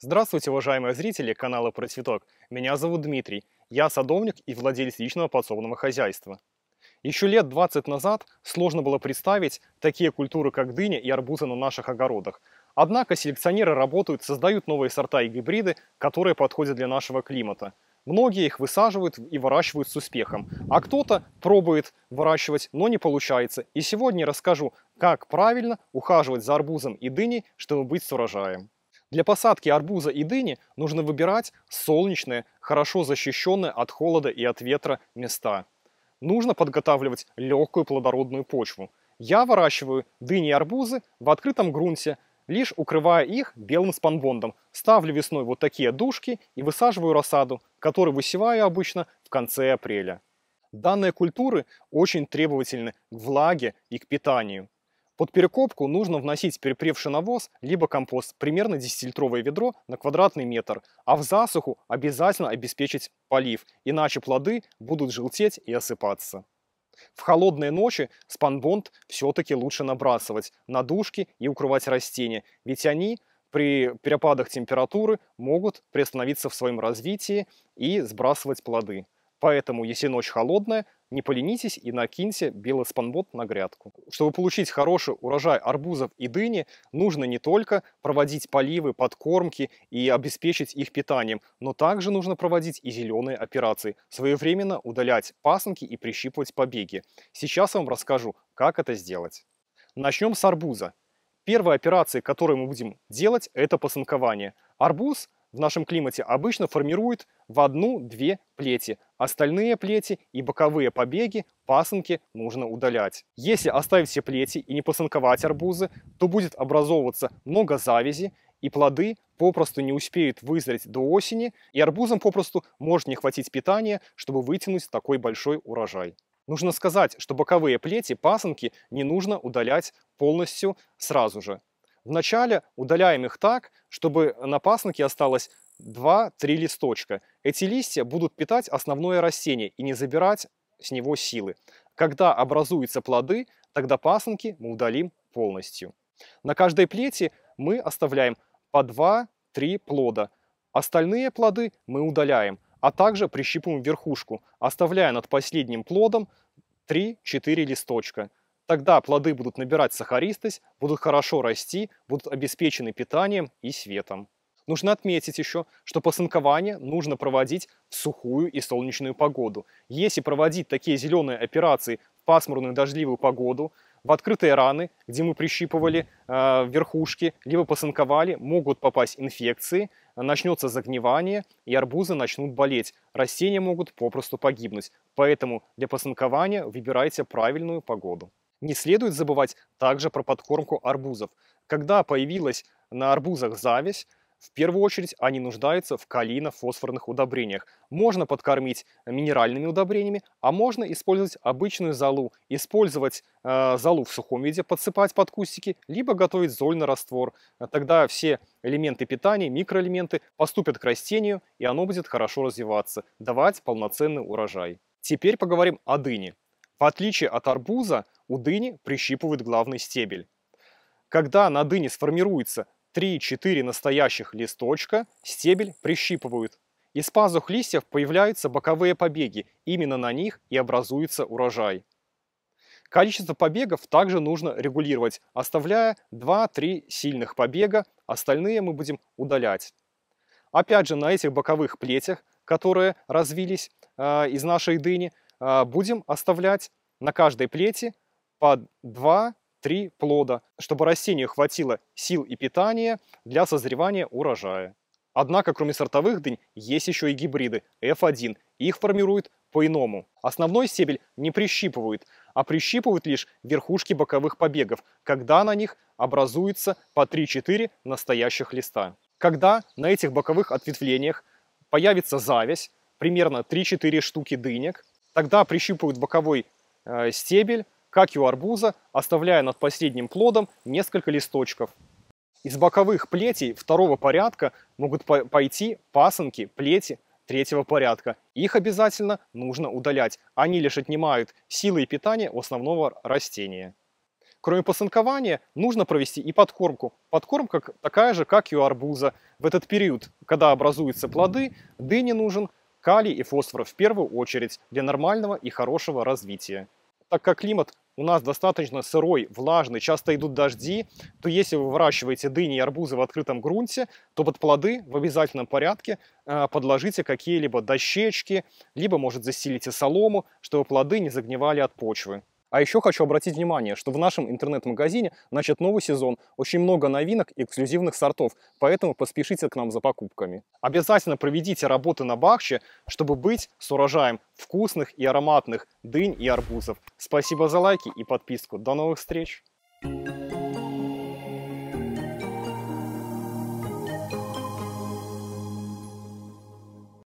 Здравствуйте, уважаемые зрители канала Про Цветок. Меня зовут Дмитрий. Я садовник и владелец личного подсобного хозяйства. Еще лет 20 назад сложно было представить такие культуры, как дыня и арбузы на наших огородах. Однако селекционеры работают, создают новые сорта и гибриды, которые подходят для нашего климата. Многие их высаживают и выращивают с успехом, а кто-то пробует выращивать, но не получается. И сегодня расскажу, как правильно ухаживать за арбузом и дыней, чтобы быть с урожаем. Для посадки арбуза и дыни нужно выбирать солнечные, хорошо защищенные от холода и от ветра места. Нужно подготавливать легкую плодородную почву. Я выращиваю дыни и арбузы в открытом грунте, лишь укрывая их белым спанбондом. Ставлю весной вот такие дужки и высаживаю рассаду, которую высеваю обычно в конце апреля. Данные культуры очень требовательны к влаге и к питанию. Под перекопку нужно вносить перепревший навоз, либо компост, примерно 10-литровое ведро на квадратный метр, а в засуху обязательно обеспечить полив, иначе плоды будут желтеть и осыпаться. В холодные ночи спанбонд все-таки лучше набрасывать на дужки и укрывать растения, ведь они при перепадах температуры могут приостановиться в своем развитии и сбрасывать плоды. Поэтому, если ночь холодная, не поленитесь и накиньте белый спанбот на грядку. Чтобы получить хороший урожай арбузов и дыни, нужно не только проводить поливы, подкормки и обеспечить их питанием, но также нужно проводить и зеленые операции, своевременно удалять пасынки и прищипывать побеги. Сейчас я вам расскажу, как это сделать. Начнем с арбуза. Первая операция, которую мы будем делать, это посынкование. Арбуз в нашем климате обычно формирует в одну-две плети. Остальные плети и боковые побеги, пасынки нужно удалять. Если оставить все плети и не посынковать арбузы, то будет образовываться много завязи, и плоды попросту не успеют вызреть до осени, и арбузам попросту может не хватить питания, чтобы вытянуть такой большой урожай. Нужно сказать, что боковые плети, пасынки не нужно удалять полностью сразу же. Вначале удаляем их так, чтобы на пасынке осталось 2-3 листочка. Эти листья будут питать основное растение и не забирать с него силы. Когда образуются плоды, тогда пасынки мы удалим полностью. На каждой плете мы оставляем по 2-3 плода. Остальные плоды мы удаляем, а также прищипываем верхушку, оставляя над последним плодом 3-4 листочка. Тогда плоды будут набирать сахаристость, будут хорошо расти, будут обеспечены питанием и светом. Нужно отметить еще, что посынкование нужно проводить в сухую и солнечную погоду. Если проводить такие зеленые операции в пасмурную дождливую погоду, в открытые раны, где мы прищипывали э, верхушки, либо посынковали, могут попасть инфекции, начнется загнивание, и арбузы начнут болеть. Растения могут попросту погибнуть. Поэтому для посынкования выбирайте правильную погоду. Не следует забывать также про подкормку арбузов. Когда появилась на арбузах зависть, в первую очередь они нуждаются в калийно-фосфорных удобрениях. Можно подкормить минеральными удобрениями, а можно использовать обычную золу. Использовать э, золу в сухом виде, подсыпать под кустики, либо готовить зольный раствор. Тогда все элементы питания, микроэлементы поступят к растению, и оно будет хорошо развиваться, давать полноценный урожай. Теперь поговорим о дыне. В отличие от арбуза, у дыни прищипывают главный стебель. Когда на дыне сформируется 3-4 настоящих листочка, стебель прищипывают. Из пазух листьев появляются боковые побеги, именно на них и образуется урожай. Количество побегов также нужно регулировать, оставляя 2-3 сильных побега, остальные мы будем удалять. Опять же, на этих боковых плетях, которые развились э, из нашей дыни, э, будем оставлять на каждой плете по 2-3 плода, чтобы растению хватило сил и питания для созревания урожая. Однако, кроме сортовых дынь, есть еще и гибриды F1. Их формируют по-иному. Основной стебель не прищипывают, а прищипывают лишь верхушки боковых побегов, когда на них образуется по 3-4 настоящих листа. Когда на этих боковых ответвлениях появится завязь, примерно 3-4 штуки дынек, тогда прищипывают боковой э, стебель, как и у арбуза, оставляя над последним плодом несколько листочков. Из боковых плетей второго порядка могут пойти пасынки, плети третьего порядка. Их обязательно нужно удалять. Они лишь отнимают силы и питание у основного растения. Кроме посынкования, нужно провести и подкормку. Подкормка такая же, как и у арбуза. В этот период, когда образуются плоды, дыне нужен калий и фосфор в первую очередь для нормального и хорошего развития. Так как климат у нас достаточно сырой, влажный, часто идут дожди, то если вы выращиваете дыни и арбузы в открытом грунте, то под плоды в обязательном порядке э, подложите какие-либо дощечки, либо, может, застелите солому, чтобы плоды не загнивали от почвы. А еще хочу обратить внимание, что в нашем интернет-магазине начат новый сезон, очень много новинок и эксклюзивных сортов, поэтому поспешите к нам за покупками. Обязательно проведите работы на бахче, чтобы быть с урожаем вкусных и ароматных дынь и арбузов. Спасибо за лайки и подписку. До новых встреч! Thank you.